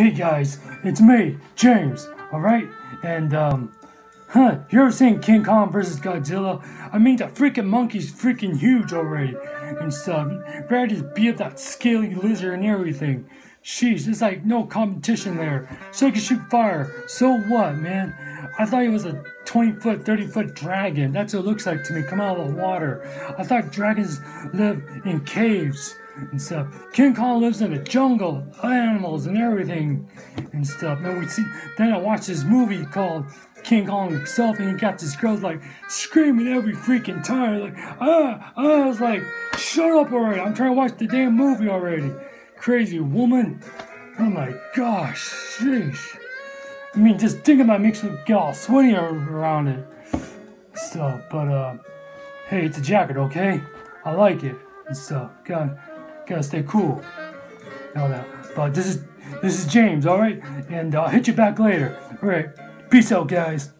Hey guys, it's me, James, alright? And, um, huh, you ever seen King Kong versus Godzilla? I mean, the freaking monkey's freaking huge already and stuff. Ready to beat up that scaly lizard and everything. Sheesh, there's like no competition there. So he can shoot fire. So what, man? I thought he was a 20 foot, 30 foot dragon. That's what it looks like to me, come out of the water. I thought dragons live in caves and stuff. King Kong lives in the jungle, animals and everything and stuff. And we see, then I watched this movie called King Kong himself, and he got this girl like screaming every freaking time, like ah, ah. I was like, shut up already! I'm trying to watch the damn movie already. Crazy woman. Oh my gosh, sheesh. I mean, just thinking about makes me get all sweaty around it. Stuff, but uh, hey, it's a jacket, okay? I like it and stuff. Gotta, gotta stay cool. All that. But this is this is James, all right? And I'll hit you back later. All right. Peace out, guys.